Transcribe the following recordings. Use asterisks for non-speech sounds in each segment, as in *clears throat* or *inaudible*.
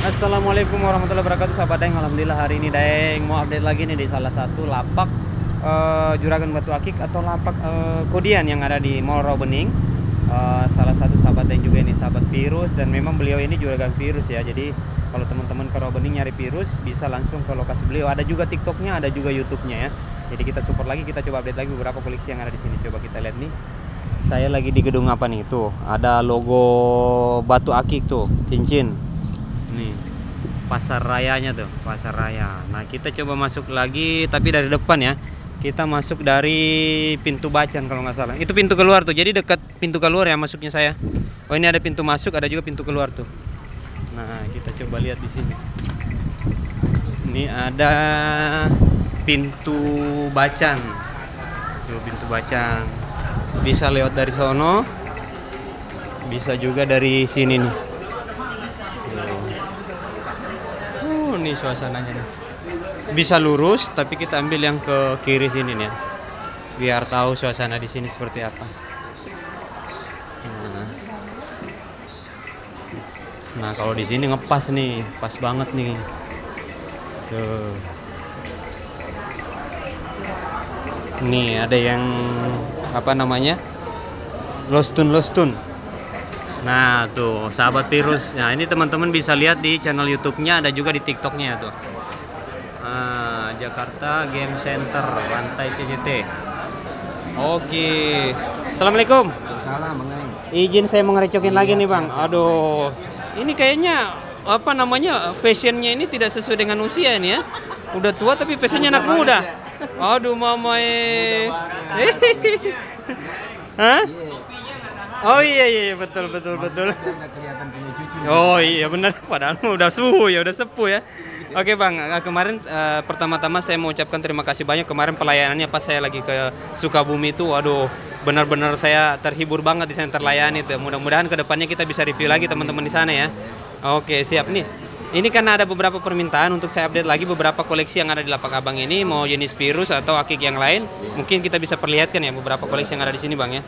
Assalamualaikum warahmatullahi wabarakatuh sahabat Daeng. Alhamdulillah hari ini Daeng mau update lagi nih di salah satu lapak uh, Juragan Batu Akik atau lapak uh, Kodian yang ada di Mall Rawabening uh, salah satu sahabat Daeng juga ini sahabat virus dan memang beliau ini Juragan virus ya. Jadi kalau teman-teman ke Rawabening nyari virus bisa langsung ke lokasi beliau. Ada juga tiktoknya ada juga youtube-nya ya. Jadi kita support lagi kita coba update lagi beberapa koleksi yang ada di sini. Coba kita lihat nih. Saya lagi di gedung apa nih? Tuh ada logo Batu Akik tuh cincin nih pasar rayanya tuh pasar raya. Nah kita coba masuk lagi tapi dari depan ya. Kita masuk dari pintu bacan kalau nggak salah. Itu pintu keluar tuh jadi dekat pintu keluar ya masuknya saya. Oh ini ada pintu masuk ada juga pintu keluar tuh. Nah kita coba lihat di sini. Ini ada pintu bacan. Tuh pintu bacan. Bisa lewat dari sono bisa juga dari sini nih nih suasananya nih. Bisa lurus tapi kita ambil yang ke kiri sini nih ya. Biar tahu suasana di sini seperti apa. Nah, nah kalau di sini ngepas nih, pas banget nih. Tuh. Nih ada yang apa namanya? Lostun Lostun. Nah tuh sahabat virus. Nah ini teman-teman bisa lihat di channel YouTube-nya ada juga di TikTok-nya tuh. Nah, Jakarta Game Center lantai CJT. Oke. Assalamualaikum. Salam, Izin saya mau ngerecokin lagi nih bang. Aduh, ini kayaknya apa namanya fashionnya ini tidak sesuai dengan usia ini ya. Udah tua tapi fashionnya anak muda. Aduh mama eh. *laughs* Hah? Oh iya, iya iya betul betul betul. Oh iya benar padahal udah suhu ya udah sepuh ya. Oke bang, eh, kemarin uh, pertama-tama saya mau ucapkan terima kasih banyak kemarin pelayanannya pas saya lagi ke Sukabumi itu, waduh benar-benar saya terhibur banget di center layani itu. Mudah-mudahan ke depannya kita bisa review lagi teman-teman di sana ya. Oke siap nih. Ini karena ada beberapa permintaan untuk saya update lagi beberapa koleksi yang ada di lapak abang ini, mau jenis virus atau akik yang lain, mungkin kita bisa perlihatkan ya beberapa koleksi yang ada di sini bang ya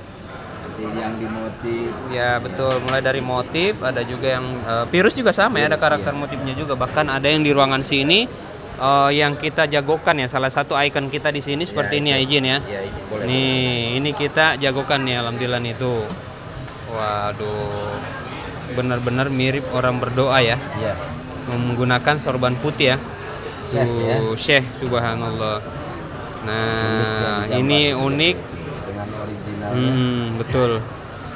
yang di motif ya betul. Mulai dari motif ada juga yang uh, virus juga sama ya ada karakter iya. motifnya juga. Bahkan ada yang di ruangan sini uh, yang kita jagokan ya. Salah satu ikon kita di sini seperti ya, ini ya izin ya, ya boleh, nih boleh. ini kita jagokan nih alhamdulillah nih tuh. Waduh. Benar-benar mirip orang berdoa ya, ya. menggunakan sorban putih ya. Syekh, ya. Syekh subhanallah. Nah ini unik Hmm, betul.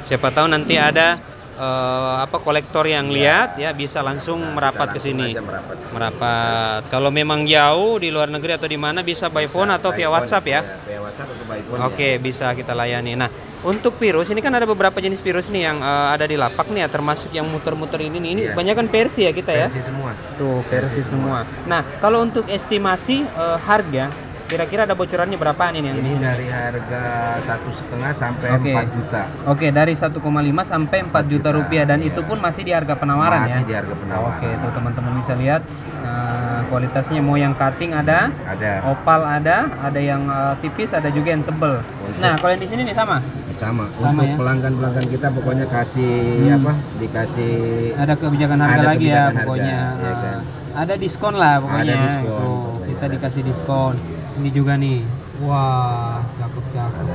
Siapa tahu nanti ada uh, apa kolektor yang lihat ya bisa langsung merapat ke sini. Merapat. merapat. Kalau memang jauh di luar negeri atau di mana bisa by phone atau via WhatsApp ya. Via WhatsApp atau by phone. Oke, ya. bisa kita layani. Nah, untuk virus ini kan ada beberapa jenis virus nih yang uh, ada di lapak nih ya, termasuk yang muter-muter ini nih. Ini iya. banyak kan versi ya kita ya. Versi semua. Tuh, versi, semua. Nah, kalau untuk estimasi uh, harga Kira-kira ada bocorannya berapa nih yang ini? dari harga satu setengah sampai okay. 4 juta. Oke, okay, dari 1,5 sampai 4, 4 juta, juta rupiah dan iya. itu pun masih di harga penawaran masih ya. Masih di harga penawaran. Oke, okay, itu teman-teman bisa lihat uh, kualitasnya mau yang cutting ada, ada. Opal ada, ada yang uh, tipis, ada juga yang tebel. Untuk nah, kalau yang di sini nih sama? Sama. sama Untuk ya? pelanggan-pelanggan kita pokoknya kasih hmm. apa? Dikasih ada kebijakan harga ada lagi ya pokoknya. Harga, ya kan? Ada diskon lah pokoknya. Ada diskon. Tuh, pokoknya. kita dikasih diskon ini juga nih. Wah cakep cakep.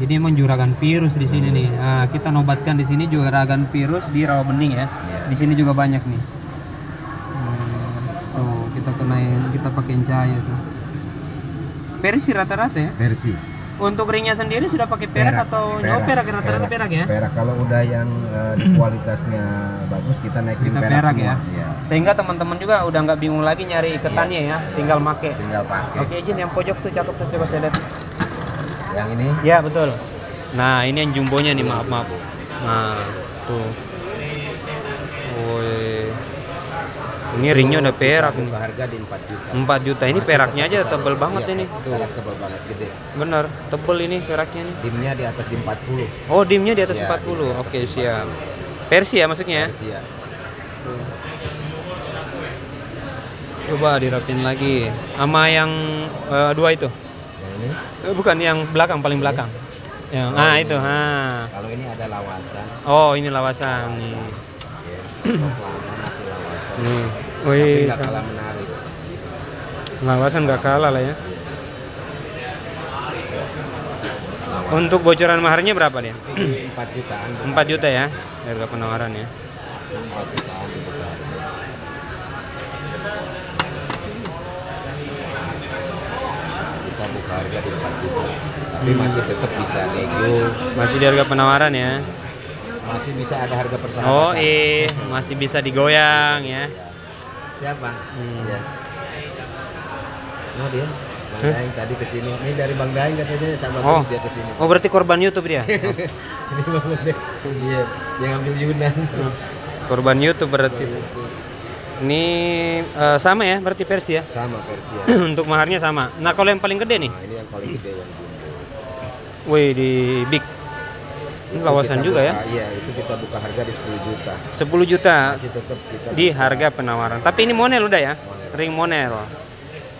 Jadi emang juragan virus di sini nih. Nah, kita nobatkan di sini juragan virus di Rawabening ya. Yeah. di sini juga banyak nih. Hmm, tuh kita kenain kita pakai cahaya tuh. Versi rata-rata ya? Versi untuk ringnya sendiri sudah pakai perak, perak atau perak, perak rata-rata perak, ya? Perak kalau udah yang uh, kualitasnya bagus kita naikin kita perak, perak ya. ya. Sehingga teman-teman juga udah nggak bingung lagi nyari iketannya ya, tinggal make. Tinggal pakai. Oke, izin yang pojok tuh cakep tuh coba saya lihat. Yang ini? Ya, betul. Nah, ini yang jumbonya nih, maaf, maaf. Nah, tuh. Ini ringnya udah perak nih. Harga di 4 juta. 4 juta. Ini peraknya aja tebel banget iya, ini. Tebel banget gede. Bener, tebel ini peraknya nih. Dimnya di atas di 40. Oh, dimnya di atas ya, 40. Di Oke, siap. Versi ya maksudnya ya? Versi ya. Coba dirapin lagi. Sama yang uh, dua itu. Yang ini? Eh, bukan yang belakang paling belakang. Yang oh, ah ini. itu, ha. Kalau ini ada lawasan. Oh, ini lawasan nih. *clears throat* Ya. Nih. Tapi Wih, nggak kalah menarik. lawasan nggak kalah lah ya. Untuk bocoran maharnya berapa? Ini 4 jutaan. 4 juta ya harga penawaran ya. 4 jutaan. Kita buka harga di 4 juta. Tapi Hmm. masih tetap bisa nego, Masih di harga penawaran ya. masih bisa ada harga persahabatan. Oh, eh masih bisa digoyang ya. Siapa? Hmm. Ya. Oh dia. Bang Daeng tadi ke sini. Ini dari Bang Daeng katanya sama Oh. dia ke sini. Oh, berarti korban YouTube dia. *laughs* Ini Bang Daeng. Iya, dia ngambil Yunan. korban YouTube berarti. Ini eh, sama ya, berarti versi ya. Sama versi ya. *clears throat* Untuk maharnya sama. Nah, kalau yang paling gede nih. Nah, ini yang paling gede yang jumbo. Wih, di Big. Ini lawasan kita juga ya. buka- Iya, itu kita buka harga di 10 juta. 10 juta Masih tetap kita di harga penawaran. Tapi ini monel udah ya. Monel. Ring monel.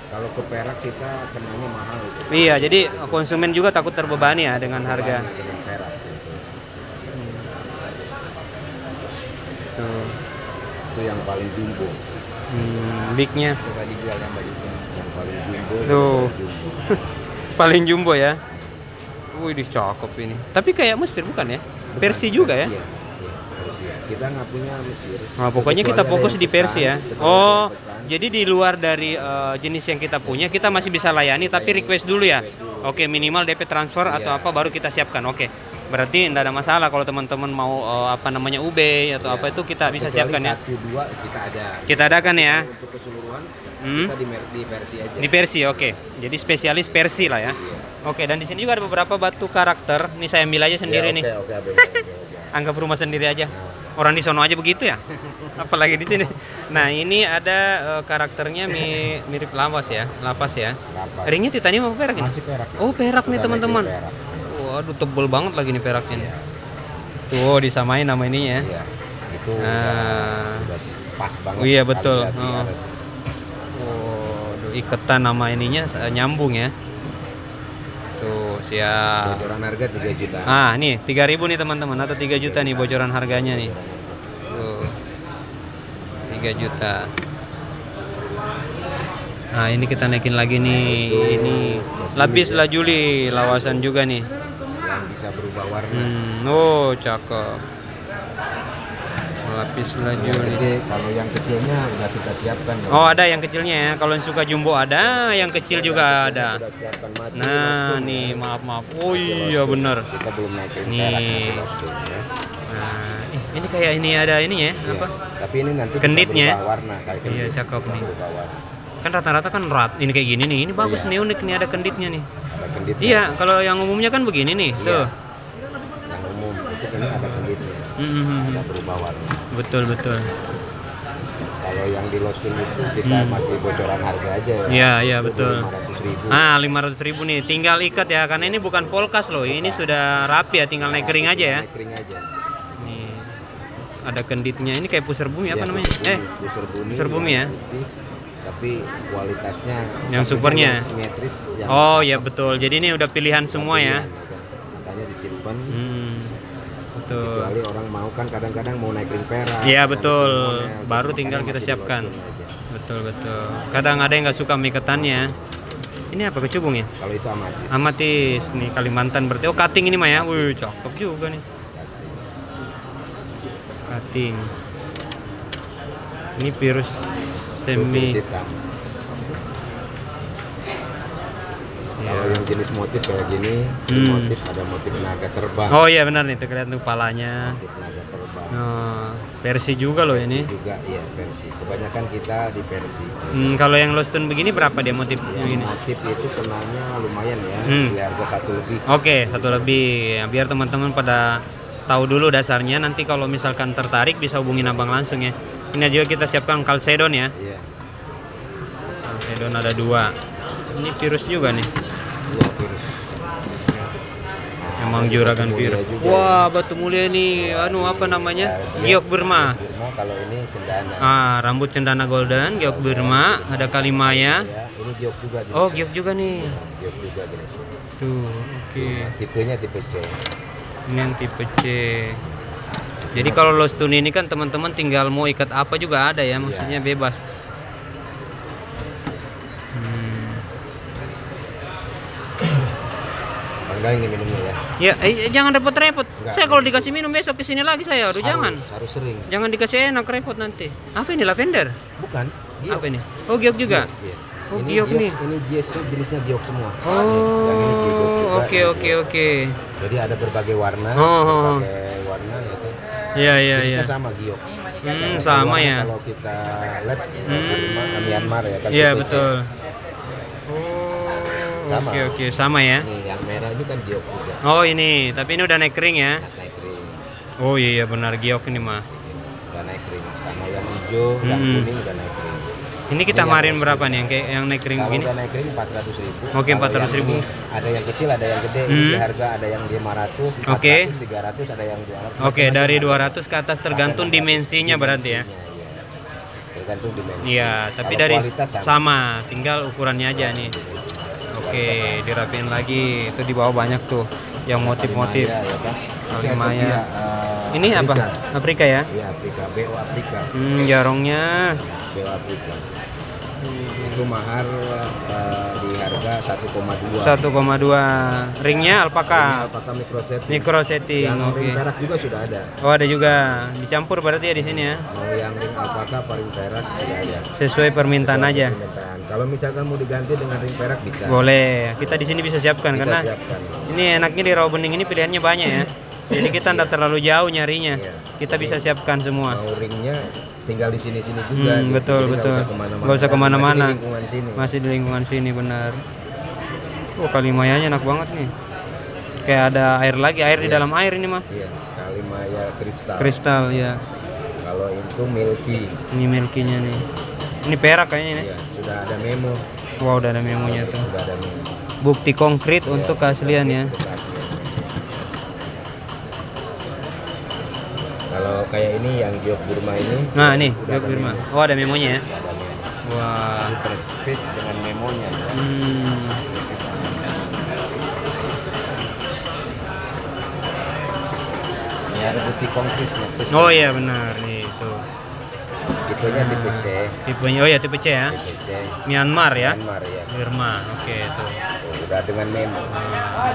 kalau ke perak kita kenanya mahal itu. Iya, jadi konsumen juga takut terbebani ya dengan harga. Dengan perak. Tuh. Itu yang paling jumbo. Hmm, bignya Coba dijual yang bajunya. Yang paling jumbo. Tuh. yang jumbo. *laughs* paling jumbo ya. Wih, di cakep ini. Tapi kayak Mesir bukan ya? Versi juga ya. Iya, iya, Persia. Kita nggak punya Mesir. Nah, pokoknya kita ada fokus di Persia ya. ada Oh, jadi di luar dari eh, jenis yang kita punya, kita masih bisa layani, tapi request dulu ya. Oke, minimal DP transfer atau Iya. apa baru kita siapkan. Oke. Berarti tidak ada masalah kalau teman-teman mau eh, apa namanya UB atau Iya. apa itu kita bisa Kecuali siapkan ya. Satu dua kita ada. Kita adakan ya. Untuk keseluruhan Hmm. kita di, di versi aja. Di Persi, oke. Jadi spesialis Persi lah ya. Iya. Oke, dan di sini juga ada beberapa batu karakter. Ini saya ambil aja sendiri Ya, nih. Oke, oke. Anggap rumah sendiri aja. Orang di sono aja begitu ya. *laughs* Apalagi di sini. Nah, ini ada eh, karakternya mi- mirip lawas ya, lapas ya. Kenapa? Ringnya titanium apa perak ini? Masih perak. ya? Oh, perak nih teman-teman. Waduh, tebel banget lagi nih peraknya. Iya, Tuh, disamain nama ini ya. iya. Itu Nah. udah, udah pas banget. Oh, iya, betul. Oh. Oh, aduh, iketan nama ininya nyambung ya. Tuh, siap. Bocoran harga 3 juta. Ah, nih 3000 nih teman-teman atau 3 juta nih bocoran harganya nih. Tuh. 3 juta. Nah, ini kita naikin lagi nih. Ini lapis lajuli lawasan juga nih. Yang bisa berubah warna. Hmm, oh, cakep. Lapis lajuli. gede, kalau yang kecilnya udah kita siapkan. Bang. Oh, ada yang kecilnya ya. Kalau yang suka jumbo ada, yang kecil juga ada. Siapkan masih Nah, kostum, nih ya. maaf maaf. Oh iya bener. Kita belum naikin Nih. masih ya. Nah, ini kayak ini ada ini ya, Iya. apa? Tapi ini nanti Kenditnya. warna kayak Iya, kendit. cakep Bisa nih. warna. Kan rata-rata kan rat. Ini kayak gini nih. Ini bagus Iya. nih unik nih ada kenditnya nih. Ada kenditnya. Iya, kalau yang umumnya kan begini nih. Iya. Tuh. Yang umum itu ini ada kenditnya. Hmm, hmm. Ada berubah warna. Betul betul. Kalau yang di Lostin itu kita Hmm. masih bocoran harga aja ya. Iya, iya, betul. 500 ribu. Ah, 500 ribu nih. Tinggal ikat ya, karena ini bukan polkas loh. Ini sudah rapi ya, tinggal naik kering aja ya. Naik kering aja. Nih. Ada kenditnya. Ini kayak pusar bumi apa Iya, namanya? pusar Eh, bumi. pusar bumi, pusar bumi ya? putih, tapi kualitasnya Yang supernya? simetris yang oh ya betul. Jadi ini udah pilihan semua ya. pilihan, kan. makanya disimpan Hmm. Betul. kecuali orang mau kan kadang-kadang mau naik ring perak Iya, betul. Baru tinggal kita siapkan. Betul betul. Kadang ada yang nggak suka mie ketannya. Ini apa kecubung ya? kalau itu amatis Amatis nih Kalimantan berarti. Oh cutting ini mah ya. Wih cakep juga nih. Cutting. Ini virus semi. Hitam. Ya. kalau yang jenis motif kayak gini Hmm. motif ada motif naga terbang Oh iya benar nih, tuh kelihatan tuh kepalanya. motif naga terbang Oh, versi juga loh Versi ini. juga ya versi kebanyakan kita di versi Hmm, kalau yang Lostun begini berapa dia motif yang begini? motif itu kenanya lumayan ya Hmm. di harga satu lebih Oke, satu lebih. Ya, biar teman-teman pada tahu dulu dasarnya. Nanti kalau misalkan tertarik bisa hubungin abang langsung ya. Ini juga kita siapkan kalsedon ya. iya Kalsedon ada dua. Ini virus juga nih. Dua virus Nah, Emang juragan virus. Wah, batu mulia nih. Anu apa namanya? Ya, Giok Burma. Burma kalau ini cendana Ah, rambut cendana golden, Giok Burma, ada Kalimaya. ya ini giok juga. Oh, Giok juga nih. giok juga jenisnya Tuh, oke. tipenya tipe C Ini yang tipe C. Jadi kalau lo stun ini kan teman-teman tinggal mau ikat apa juga ada ya, maksudnya bebas. Daeng ini minumnya ya. Ya, eh, jangan repot-repot. Saya kalau dikasih minum besok ke sini lagi saya. Aduh, Harus- jangan. Harus sering. Jangan dikasih enak repot nanti. Apa ini lavender? Bukan. giok. Apa ini? Oh, giok juga. Iya. Oh, ini giok nih. Ini jenis jenisnya giok semua. Giok Oh, oke oke giok. oke. Jadi ada berbagai warna, Oh, oh, oh. berbagai warna gitu. Iya iya iya. Sama giok. Hmm, sama ya. Kalau kita lab Hmm. Myanmar ya kan. Iya PPC. betul. Oh, Sama. oke oke sama ya. Nih yang merah ini kan giok juga. Oh ini, tapi ini udah naik kering ya. Nah, naik ring. Oh iya iya benar giok ini mah. Udah naik ring. Sama yang hijau, yang Hmm. kuning udah naik ring. Ini kita Ini kemarin yang berapa nih yang kayak yang naik kering begini? udah naik ring 400 ribu. Oke, 400.000. Ada yang kecil, ada yang gede. Ini Hmm. di harga ada yang 500, 400, Oke. 300, ada yang 200. Oke, macam-macam dari ada. 200 ke atas tergantung dimensinya berarti ya. iya. Tergantung dimensi. Iya, tapi Kalau dari sama. tinggal ukurannya aja nih. Oke, dirapiin lagi. Itu di bawah banyak tuh yang motif-motif. Kalimaya, ya kan? Itu dia, eh, Ini apa? Afrika. Ya? Iya, Afrika, BO Afrika. Hmm, jarongnya. BO Afrika. Itu mahar eh, di harga 1,2. 1,2. Ringnya alpaka. apakah microset? Micro setting. Yang Oke. ring perak juga sudah ada. Oh, ada juga. Dicampur berarti ya di sini ya. Mau yang ring alpaka apa ring perak sudah ada. Sesuai permintaan Sesuai aja. permintaan. Kalau misalkan mau diganti dengan ring perak bisa. Boleh. Kita di sini bisa siapkan Bisa karena siapkan. ini enaknya di rawa bening ini pilihannya banyak ya. Jadi kita tidak terlalu jauh nyarinya. Iya. Kita bisa siapkan semua. Mau ringnya tinggal di sini-sini juga. Hmm, gitu. betul, Jadi betul. Nggak usah ke mana-mana. Masih di lingkungan sini. Masih di lingkungan sini benar. Oh, kalimayanya enak banget nih. Kayak ada air lagi, air di dalam air ini mah. Iya, Kalimaya kristal. Kristal ya. Kalau itu milky. Ini milkinya nih. Ini perak kayaknya nih. Iya, sudah ada memo. Wow, udah ada memonya tuh. Sudah ada memo. Bukti konkret untuk keaslian ya. Kalau kayak ini yang Giok Burma ini. Nah, udah Giok ada Birma. memo. Oh, ada memonya ya. Ada memo. Wah. Ini perfit dengan memonya. ya. Hmm. Ini ada bukti konkretnya. Oh iya benar nih. Tipenya tipe C. Tipenya oh ya tipe C ya. Tipe C. Myanmar ya. Myanmar ya. Birma. Oke itu. Tuh, udah dengan memo. Nah,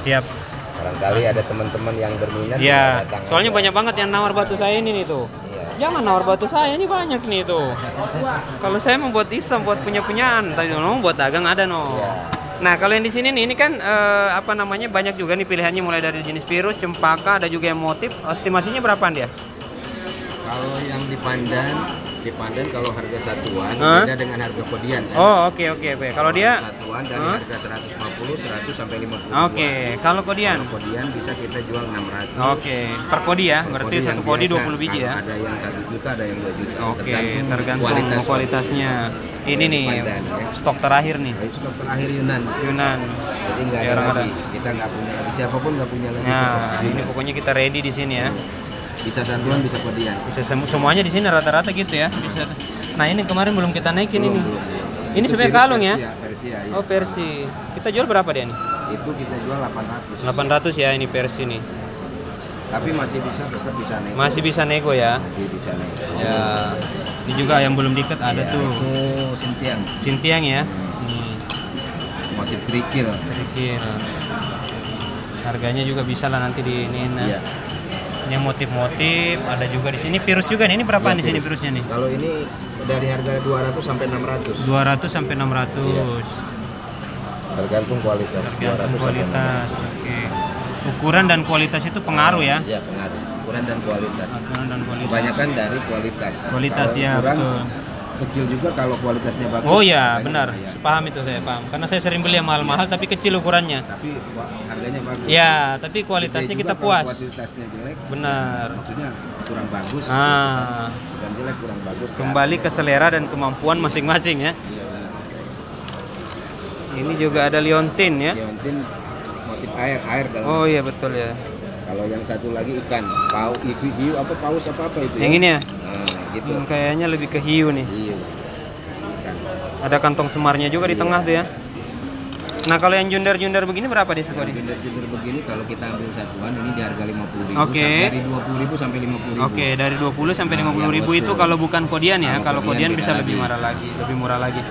siap. Barangkali ada teman-teman yang berminat. Ya, soalnya banyak banget yang nawar batu saya ini nih tuh. Iya. Jangan nawar batu saya ini banyak nih tuh. Kalau saya mau buat isam, buat punya punyaan, tapi mau buat dagang ada no. Iya. Nah kalau yang di sini nih, ini kan eh, apa namanya banyak juga nih pilihannya mulai dari jenis virus, cempaka, ada juga yang motif. Estimasinya berapaan dia? Kalau yang di Pandan, di Pandan kalau harga satuan Hah? beda dengan harga kodian kan. Oh oke oke oke. Kalau dia, satuan dari Hah? harga 150, 100 sampai 50. oke. Kalau kodian, Kalau kodian bisa kita jual 600. oke. Per kodi ya, Per berarti kodi satu kodi biasa, 20 biji ya. Ada yang 1 juta, ada yang 2 juta. Oke, tergantung kualitas. kualitasnya. Ini nih Pandan, ya. stok terakhir nih. Stok terakhir Yunan. Yunan. Jadi nggak ada Jarang lagi. Kita nggak punya lagi. Siapa pun nggak punya lagi. Nah, ini pokoknya kita ready di sini ya. Bisa satuan, bisa kodian. Bisa semu- semuanya di sini rata-rata gitu ya. Bisa. Nah, ini kemarin belum kita naikin ini. Belum, belum, belum. Ini Itu sebenarnya kalung ya? Persia, Persia, iya. Oh, versi. Kita jual berapa dia nih? Itu kita jual 800. 800 ya ini versi nih. Tapi masih bisa tetap bisa nego. Masih bisa nego ya. Masih bisa nego. Ya. Ini juga yang belum diket ada Ya, tuh. Itu Sintiang. Sintiang ya. Nih, Motif kerikil. sedikit. Harganya juga bisa lah nanti di ini. Nah. Iya. Ini motif-motif, ada juga di sini virus juga nih. Ini berapaan Iya, di sini virus. virusnya nih? Kalau ini dari harga 200 sampai 600. 200 sampai 600. Iya. Tergantung kualitas. Tergantung 200 sampai kualitas. Oke. Ukuran dan kualitas itu pengaruh ya. 600. Iya, pengaruh. Ukuran dan kualitas. Ukuran dan kualitas. Kebanyakan dari kualitas. Kualitas Kalau ya, ukuran betul. Kecil juga kalau kualitasnya bagus. Oh iya, benar. lumayan. Paham itu saya paham. Karena saya sering beli yang mahal-mahal tapi kecil ukurannya. Tapi harganya bagus. Ya, tapi kualitasnya kita puas. Kualitasnya jelek. Benar. Maksudnya kurang bagus. Ah, Bukan jelek kurang bagus. kembali ke selera dan kemampuan masing-masing ya. Iya. Ini juga ada liontin ya. Liontin motif air, air dalam. Oh iya betul ya. Kalau yang satu lagi ikan, pau, hiu, apa paus apa apa itu Yang ya? ini ya. Nah, gitu. Hmm, kayaknya lebih ke hiu nih. Hiu. Ikan. Ada kantong semarnya juga di Iya. tengah tuh ya. Nah, kalau yang junder-junder begini berapa di Sukori? Gender-gender begini kalau kita ambil satuan ini di harga 50.000 Oke. dari 20.000 sampai 50.000. Oke, dari 20 sampai Nah, 50 ribu yang itu kalau bukan kodian ya. Kalau Kalau kodian bisa lebih murah lagi, lebih murah lagi.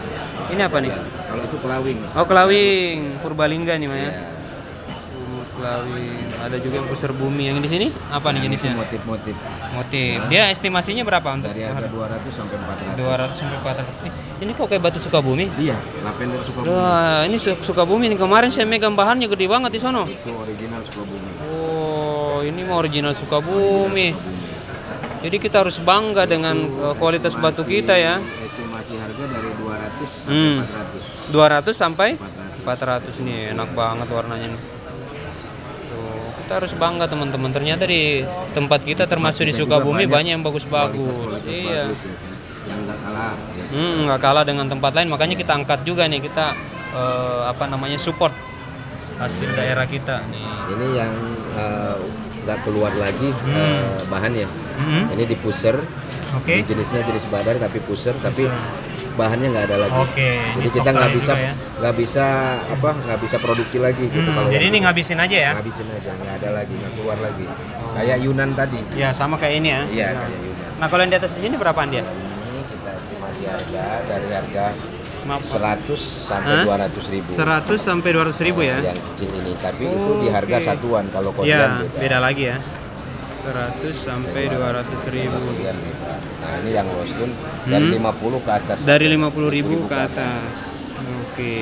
Ini apa nih? Kalau itu kelawing. Oh, kelawing, Purbalingga nih, Maya. Iya. Uh, kelawing. Ada juga yang pusar bumi. Yang di sini apa nih itu jenisnya? motif-motif Motif. Dia estimasinya berapa untuk dari harga 200 sampai 400. 200 sampai 400. Eh, ini kok kayak batu Sukabumi? Iya, lavender suka bumi. Wah, ini Su- Sukabumi nih. Kemarin saya megang bahannya gede banget di sono. Itu original suka bumi. Oh, ini mah original Sukabumi. Jadi kita harus bangga dengan uh, kualitas batu kita ya. Estimasi harga dari 200 sampai Hmm. 400. 200 sampai 400. 400 nih, enak banget warnanya nih. Kita harus bangga teman-teman. Ternyata di tempat kita termasuk di Sukabumi banyak banyak yang bagus-bagus. Iya. ya nggak kalah. ya. Hmm, nggak kalah dengan tempat lain. Makanya kita angkat juga nih kita eh, apa namanya support hasil daerah kita nih. Ini yang eh, nggak keluar lagi Hmm. eh, bahannya. Hmm, Ini di pusher. Ini jenisnya jenis badar tapi pusher tapi bahannya nggak ada lagi. Oke. Jadi ini kita nggak bisa ya. nggak bisa apa nggak bisa produksi lagi gitu Hmm, kalau jadi ini ngabisin aja ya? ngabisin aja nggak ada lagi nggak keluar lagi. Kayak Yunan tadi. Ya sama kayak ini ya. Iya kayak Yunan. Nah kalau yang di atas di sini berapaan dia? Ini kita estimasi harga dari harga Maaf. 100 sampai Hah? 200 ribu. 100 sampai 200 ribu ya? Yang kecil ini, tapi itu Oh, di harga oke. satuan. Kalau Ya, kodian beda lagi ya. 100 sampai 200 ribu. Nah ini yang Rostun dari Hmm. 50 ke atas. Dari 50 ribu 50.000 ke atas. Oke.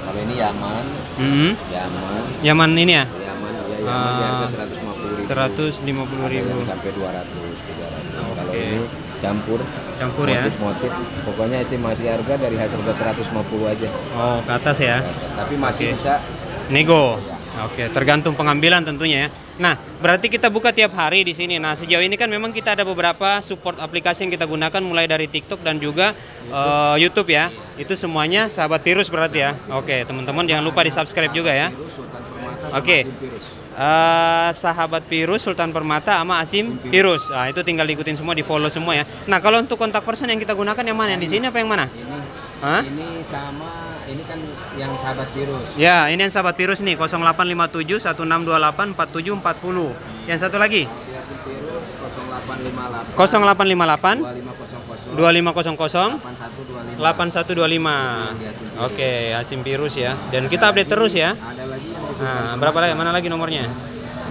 Kalau ini Yaman, Hmm. Yaman, Yaman ini ya? Yaman ya Yaman di harga Ah. 150 ribu. 150 Ada ribu. sampai 200, 300. Kalau Oke. ini campur, Campur ya? motif-motif. Pokoknya estimasi harga dari hasil ke 150 aja. Oh, ke atas ya. Tapi masih Oke. bisa Nego. Ya. Oke, tergantung pengambilan tentunya ya. Nah, berarti kita buka tiap hari di sini. Nah, sejauh ini kan memang kita ada beberapa support aplikasi yang kita gunakan mulai dari TikTok dan juga eh, YouTube ya. Itu semuanya sahabat virus berarti ya. Oke, teman-teman jangan lupa di-subscribe juga ya. virus Oke. Virus. Eh, sahabat virus Sultan Permata sama Asim virus. Nah, itu tinggal diikutin semua, di-follow semua ya. Nah, kalau untuk kontak person yang kita gunakan yang mana? Yang di sini apa yang mana? Ini Hah? ini sama ini kan yang sahabat virus. Ya, ini yang sahabat virus nih 0857 1628 4740. Yang satu lagi virus 0858 0858 2500 2500 8125. 8125. Di Asim virus. Oke, Asim virus ya. Dan kita update terus ya. Ada lagi yang Nah, berapa lagi? Mana lagi nomornya?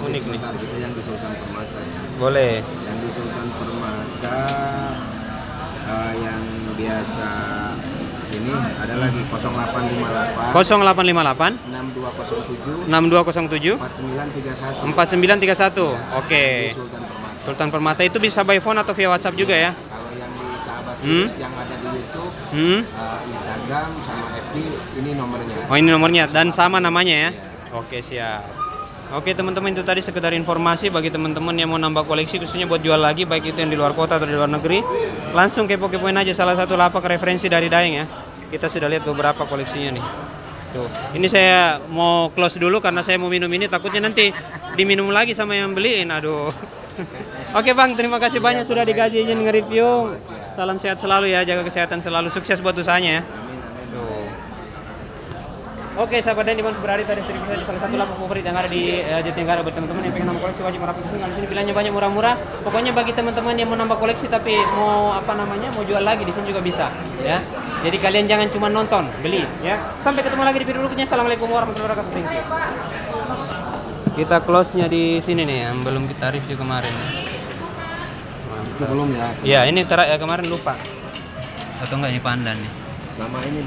Unik nih. Yang di Sultan Permata ya. Boleh. Yang di Sultan Permata eh, yang biasa ini ada lagi 0858 0858 6207 6207 4931. 4931. Oke. Di Sultan Permata. Sultan Permata itu bisa by phone atau via WhatsApp juga ya? Kalau yang di sahabat Hmm? yang ada di YouTube, Hmm. eh, Instagram sama FB ini nomornya. Oh, ini nomornya dan sama namanya ya. Oke, siap. Oke, teman-teman itu tadi sekedar informasi bagi teman-teman yang mau nambah koleksi khususnya buat jual lagi baik itu yang di luar kota atau di luar negeri. Langsung kepo-kepoin aja salah satu lapak referensi dari Daeng ya. Kita sudah lihat beberapa koleksinya nih. Tuh. Ini saya mau close dulu karena saya mau minum ini takutnya nanti diminum lagi sama yang beliin. Aduh. *laughs* Oke Bang, terima kasih banyak sudah digaji izin nge-review. Salam sehat selalu ya, jaga kesehatan selalu. Sukses buat usahanya ya. Oke, sahabat dan di mana pun berada tadi sering saya di salah satu lapak favorit yang ada di uh, Jatinegara buat teman-teman yang pengen nambah koleksi wajib merapat ke sini. Di sini bilangnya banyak murah-murah. Pokoknya bagi teman-teman yang mau nambah koleksi tapi mau apa namanya mau jual lagi di sini juga bisa, ya. Jadi kalian jangan cuma nonton, beli, ya. Sampai ketemu lagi di video berikutnya. Assalamualaikum warahmatullahi wabarakatuh. Kita close-nya di sini nih yang belum kita review kemarin. Itu belum ya. Iya, ini ter ya kemarin lupa. Atau enggak ini pandan nih. Sama ini